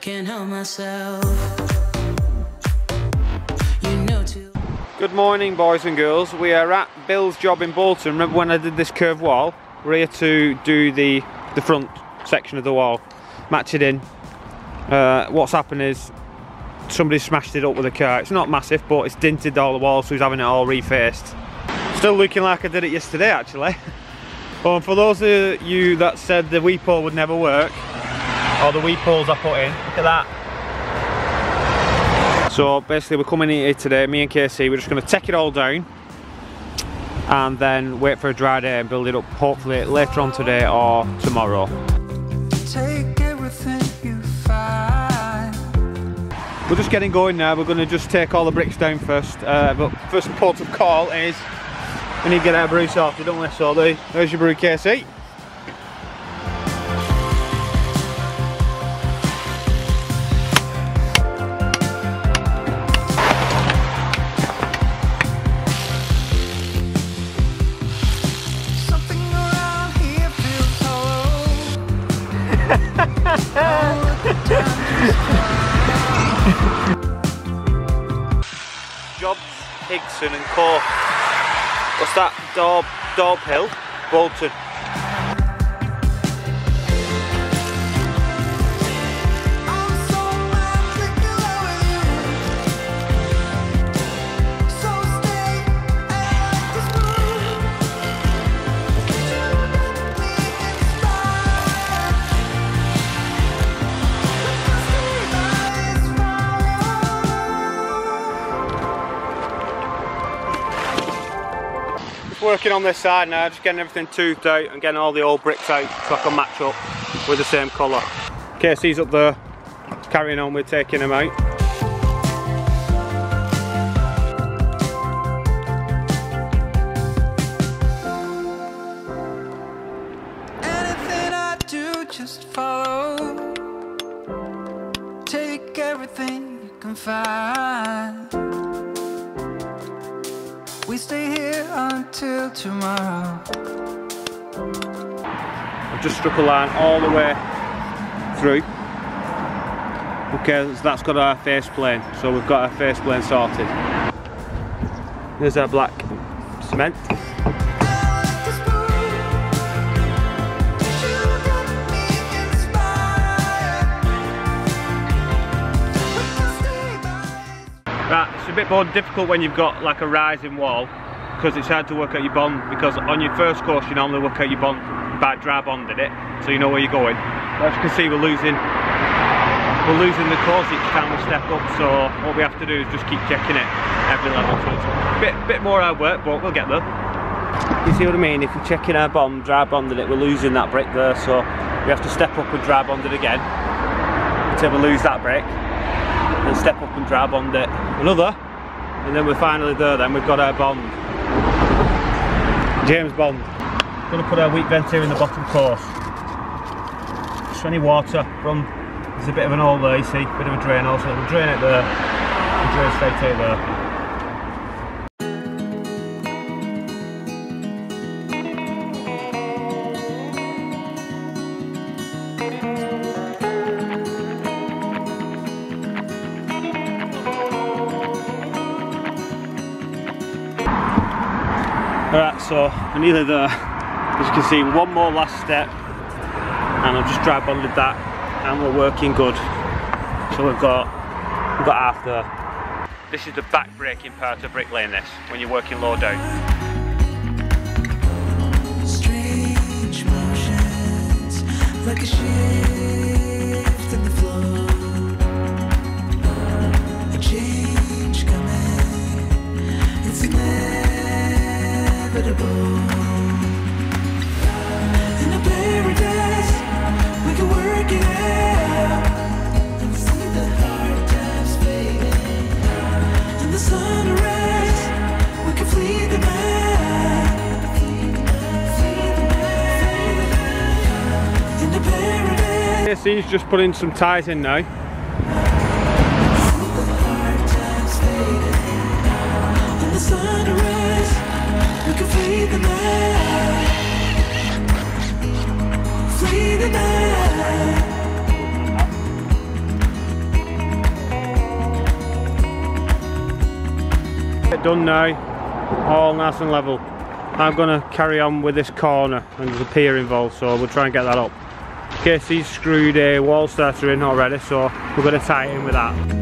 can't help myself. You know. Good morning boys and girls. We are at Bill's job in Bolton. Remember when I did this curved wall? We're here to do the, the front section of the wall. Match it in. Uh, what's happened is somebody smashed it up with a car. It's not massive but it's dinted all the walls so he's having it all refaced. Still looking like I did it yesterday actually. Oh, and for those of you that said the weep hole would never work, or the weep holes I put in, look at that. So basically we're coming in here today, me and KC, we're just going to take it all down and then wait for a dry day and build it up hopefully later on today or tomorrow. Take everything you find. We're just getting going now, we're going to just take all the bricks down first, uh, but first port of call is we need to get our brew sorted, don't we? So there- there's your brew KC. And Co. What's that? Daub, Daub Hill, Bolton. Working on this side now, just getting everything toothed out and getting all the old bricks out so I can match up with the same colour. KC's up there, carrying on with taking them out. Anything I do, just follow. Take everything you can find. Stay here until tomorrow. I've just struck a line all the way through. Okay, so that's got our face plane, so we've got our face plane sorted. There's our black cement. A bit more difficult when you've got like a rising wall because it's hard to work out your bond because on your first course you normally work out your bond by dry bonding it so you know where you're going. But as you can see we're losing we're losing the course each time we step up so what we have to do is just keep checking it every level so it's a bit, bit more hard work but we'll get there. You see what I mean? If we're checking our bond, dry bonding it, we're losing that brick there so we have to step up and dry bond it again until we lose that brick and step up and dry bond it another. And then we're finally there then. We've got our bond. James Bond. Gonna put our weep vent here in the bottom course. Just any water run there's a bit of an hole there you see bit of a drain also. We'll drain it there. Drain straight out there so we're nearly there. As you can see, one more last step, and I've just dry bonded that, and we're working good. So we've got we've got half there. This is the back breaking part of bricklaying this, when you're working low down. Like a shift he's just putting some ties in now. Done now, all nice and level. I'm to carry on with this corner and there's a pier involved so we'll try and get that up. Casey's screwed a wall starter in already so we're to tie it in with that.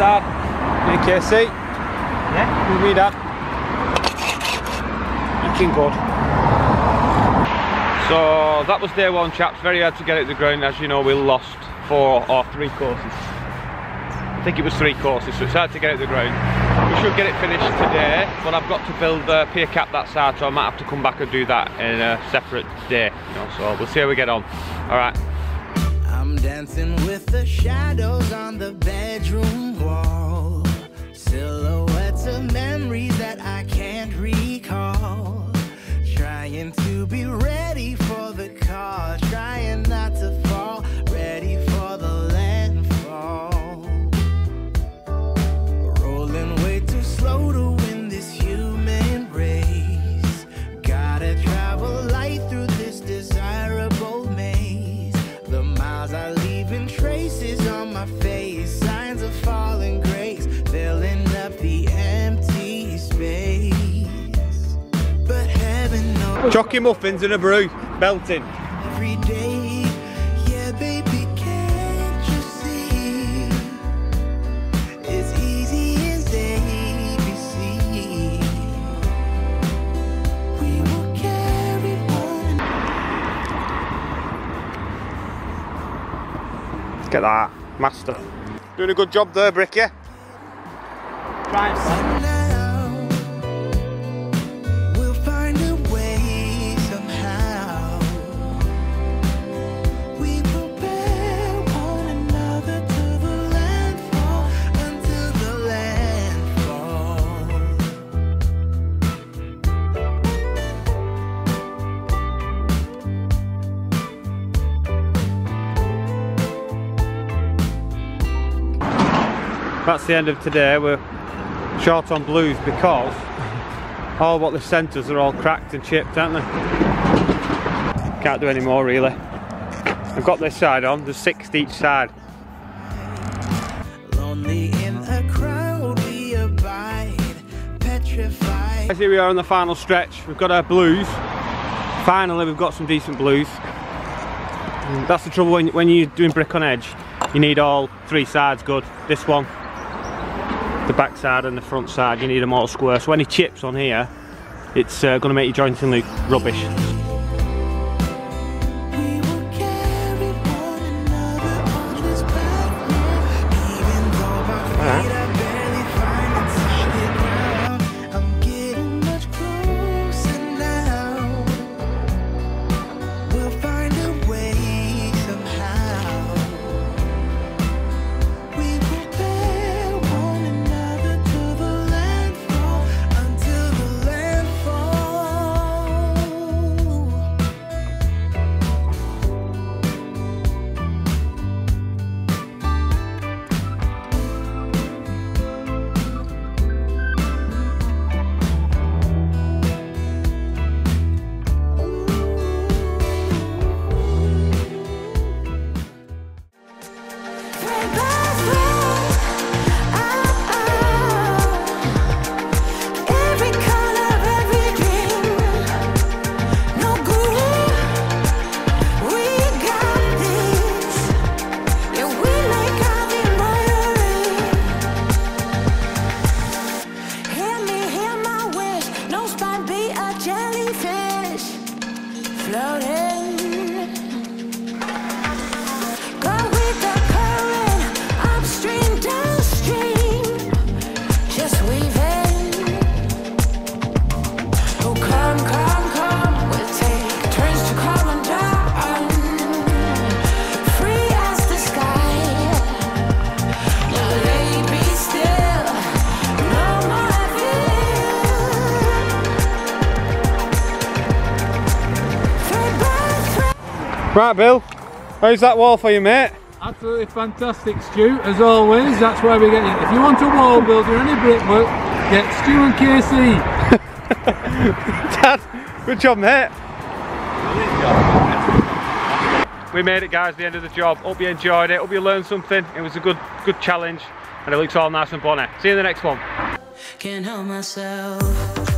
side. Hey Casey. Yeah? You read that. Looking good. So that was day one chaps, very hard to get it to the ground as you know we lost four or three courses. I think it was three courses so it's hard to get it to the ground. We should get it finished today but I've got to build the pier cap that side so I might have to come back and do that in a separate day. You know, so we'll see how we get on. Alright. I'm dancing with the shadows on the bedroom wall. Silhouettes of memories that I Chocky muffins and a brew. Belting. every day. Yeah, baby, can't you see? It's easy as ABC. We will carry Get that. Master. Doing a good job there, Bricky. now. That's the end of today. We're short on blues because all what they've sent us are all cracked and chipped, aren't they? Can't do any more really. I've got this side on, there's six each side. Lonely in a crowd, we abide, petrified. Here we are on the final stretch. We've got our blues. Finally, we've got some decent blues. That's the trouble when, when you're doing brick on edge. You need all three sides good. This one, the back side and the front side, you need them all square. So any chips on here, it's uh, going to make your jointing look rubbish. Floating. Right, Bill. How's that wall for you, mate? Absolutely fantastic, Stu. As always, that's why we get you. If you want a wall builder, any brickwork, get Stu and KC. Dad, good job, mate. We made it, guys. The end of the job. Hope you enjoyed it. Hope you learned something. It was a good, good challenge, and it looks all nice and bonny. See you in the next one. Can't help myself.